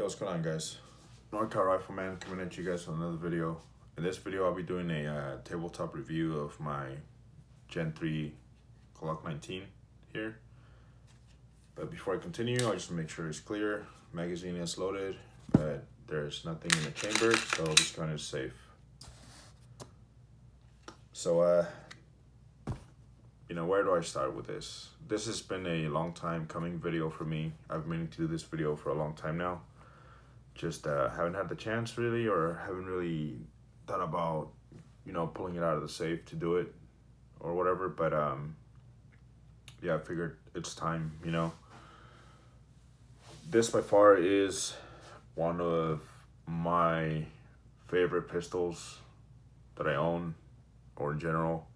Hey, what's going on, guys? NorCal Rifleman coming at you guys with another video. In this video, I'll be doing a uh, tabletop review of my Gen 3 Glock 19 here. But before I continue, I just want to make sure it's clear. Magazine is loaded, but there's nothing in the chamber, so this gun is safe. So, uh, you know, where do I start with this? This has been a long time coming video for me. I've been meaning to do this video for a long time now. Just uh, haven't had the chance really, or haven't really thought about, you know, pulling it out of the safe to do it or whatever. But um, yeah, I figured it's time, you know. This by far is one of my favorite pistols that I own or in general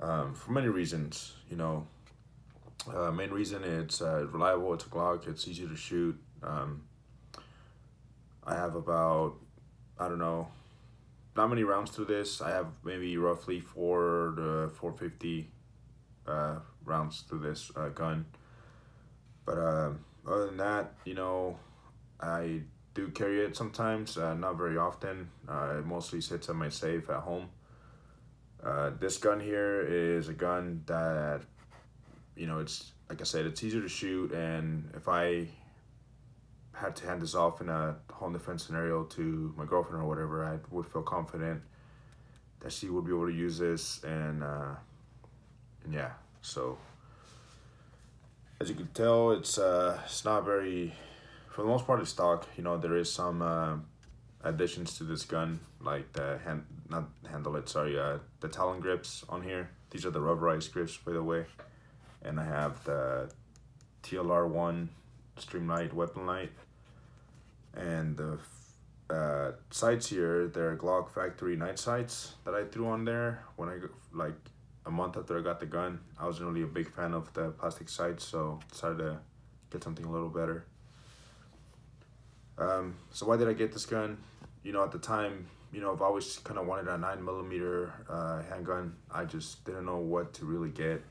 um, for many reasons. You know, uh, main reason it's uh, reliable. It's a Glock. It's easy to shoot. Um, I have about I don't know, not many rounds to this. I have maybe roughly four to four fifty uh, rounds to this uh, gun. But uh, other than that, you know, I do carry it sometimes, uh, not very often. Uh, it mostly sits in my safe at home. Uh, this gun here is a gun that, you know, it's, like I said, it's easier to shoot, and if I had to hand this off in a home defense scenario to my girlfriend or whatever, I would feel confident that she would be able to use this, and, uh, and yeah, so, as you can tell, it's, uh, it's not very, for the most part, it's stock, you know, there is some, uh, additions to this gun, like the hand, not handle it, sorry, uh, the Talon grips on here. These are the rubberized grips, by the way. And I have the TLR1 Streamlight Weapon Light. And the uh, sights here, they're Glock Factory night sights that I threw on there when I, like, a month after I got the gun. I wasn't really a big fan of the plastic sights, so decided to get something a little better. Um, so why did I get this gun? You know, at the time, you know, I've always kind of wanted a nine millimeter uh, handgun. I just didn't know what to really get.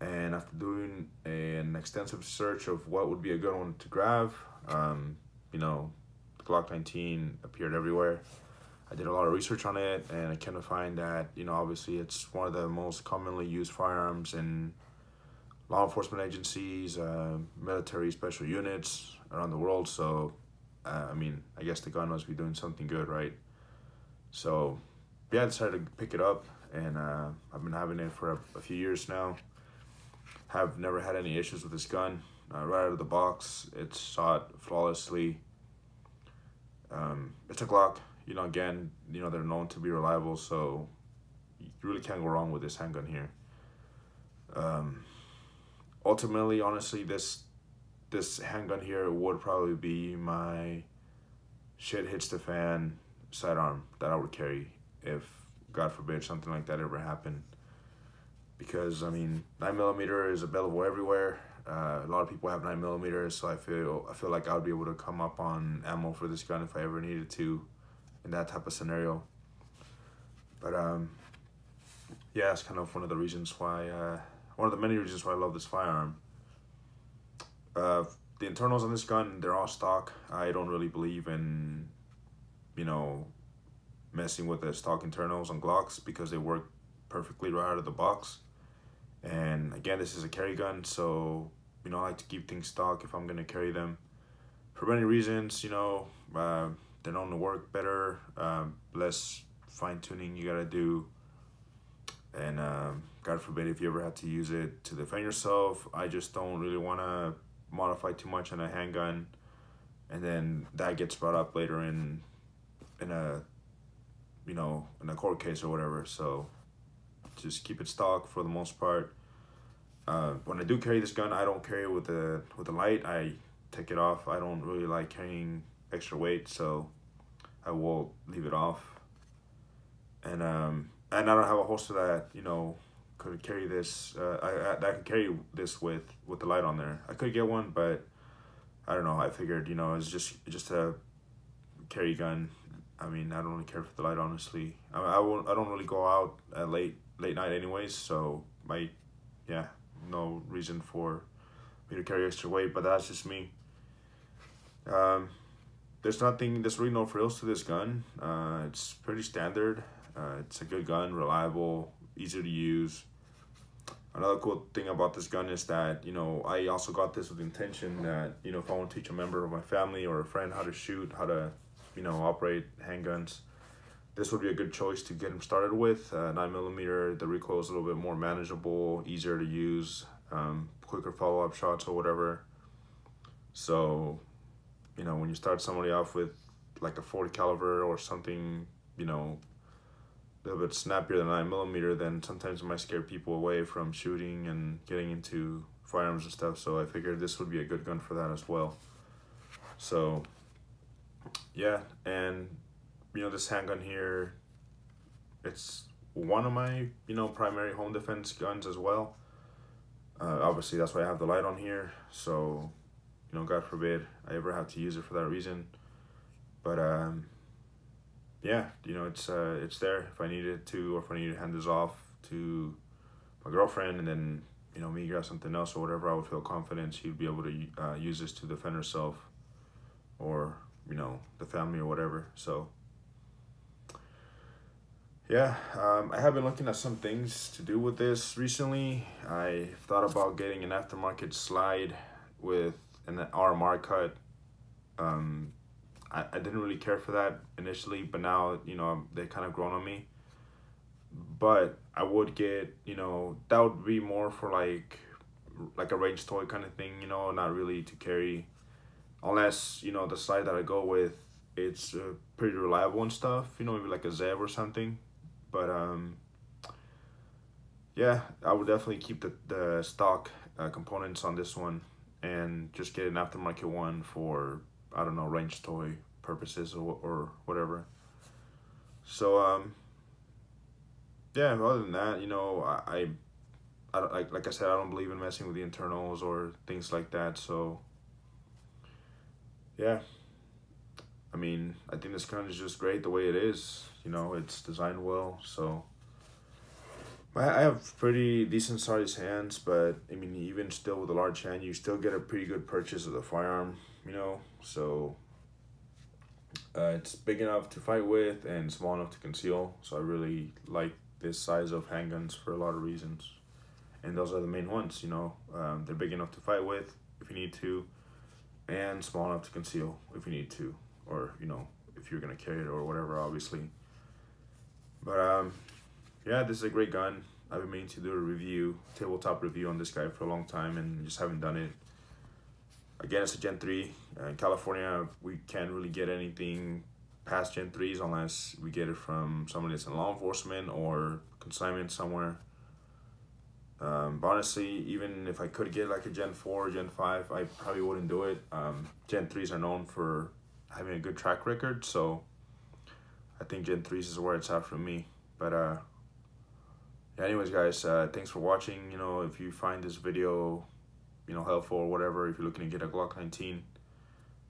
And after doing an extensive search of what would be a good one to grab, um, you know, Glock 19 appeared everywhere. I did a lot of research on it, and I came to find that, you know, obviously it's one of the most commonly used firearms in law enforcement agencies, uh, military special units around the world. So uh, I mean, I guess the gun must be doing something good, right? So, yeah, I decided to pick it up, and uh, I've been having it for a, a, few years now. Have never had any issues with this gun. Uh, right out of the box, it's shot flawlessly. Um, it's a Glock, you know. Again, you know they're known to be reliable, so you really can't go wrong with this handgun here. Um, ultimately, honestly, this this handgun here would probably be my shit hits the fan sidearm that I would carry if God forbid something like that ever happened. Because I mean, nine millimeter is available everywhere. Uh, a lot of people have nine millimeters, so I feel I feel like I would be able to come up on ammo for this gun if I ever needed to, in that type of scenario. But um, yeah, it's kind of one of the reasons why. Uh, one of the many reasons why I love this firearm. Uh, the internals on this gun, they're all stock. I don't really believe in, you know, messing with the stock internals on Glocks because they work perfectly right out of the box. And again, this is a carry gun, so, you know, I like to keep things stock if I'm to carry them. For many reasons, you know, uh, they're known to work better, um, less fine tuning you got to do. And um, God forbid if you ever have to use it to defend yourself, I just don't really want to modify too much on a handgun and then that gets brought up later in in a you know in a court case or whatever so just keep it stock for the most part uh, when I do carry this gun I don't carry it with the with the light I take it off I don't really like carrying extra weight so I will leave it off and um and I don't have a holster that you know could carry this. Uh, I, I I could carry this with with the light on there. I could get one, but I don't know. I figured you know it's just just a carry gun. I mean, I don't really care for the light, honestly. I I won't. I don't really go out at late late night, anyways. So my, yeah, no reason for me to carry extra weight. But that's just me. Um, there's nothing, there's really no frills to this gun. Uh, it's pretty standard. Uh, it's a good gun, reliable, easy to use. Another cool thing about this gun is that, you know, I also got this with the intention that, you know, if I want to teach a member of my family or a friend how to shoot, how to, you know, operate handguns, this would be a good choice to get them started with. Uh, 9 millimeter, the recoil is a little bit more manageable, easier to use, um, quicker follow-up shots or whatever. So, you know, when you start somebody off with like a 40 caliber or something, you know, a little bit snappier than 9 millimeter, then sometimes it might scare people away from shooting and getting into firearms and stuff. So I figured this would be a good gun for that as well. So, yeah, and you know, this handgun here, it's one of my, you know, primary home defense guns as well. Uh, obviously, that's why I have the light on here. So, you know, God forbid I ever have to use it for that reason. But, um, yeah, you know, it's uh, it's there if I needed it to, or if I need to hand this off to my girlfriend, and then you know me grab something else or whatever, I would feel confident she'd be able to uh, use this to defend herself, or you know the family or whatever. So yeah, um, I have been looking at some things to do with this recently. I thought about getting an aftermarket slide with an RMR cut. Um, I, I didn't really care for that initially, but now, you know, they kind of grown on me. But I would get, you know, that would be more for like, like a range toy kind of thing, you know, not really to carry. Unless, you know, the slide that I go with, it's uh, pretty reliable and stuff, you know, maybe like a Zev or something but um, yeah, I would definitely keep the, the stock uh, components on this one and just get an aftermarket one for, I don't know, range toy purposes or, or whatever. So, um, yeah, other than that, you know, I, I, I, like, like I said, I don't believe in messing with the internals or things like that. So, yeah, I mean, I think this gun is just great the way it is. You know, it's designed well, so. I have pretty decent sized hands, but I mean, even still with a large hand, you still get a pretty good purchase of the firearm, you know? So, uh, it's big enough to fight with and small enough to conceal. So, I really like this size of handguns for a lot of reasons. And those are the main ones, you know? Um, they're big enough to fight with if you need to, and small enough to conceal if you need to or you know if you're gonna carry it or whatever obviously. But um yeah this is a great gun. I've been meaning to do a review tabletop review on this guy for a long time and just haven't done it. Again it's a gen 3 uh, in California we can't really get anything past gen 3s unless we get it from somebody that's in law enforcement or consignment somewhere. Um, but honestly, even if I could get like a Gen 4 Gen 5, I probably wouldn't do it. Um, Gen 3s are known for having a good track record. So I think Gen 3s is where it's at for me. But uh, anyways, guys, uh, thanks for watching. You know, if you find this video, you know, helpful or whatever, if you're looking to get a Glock 19,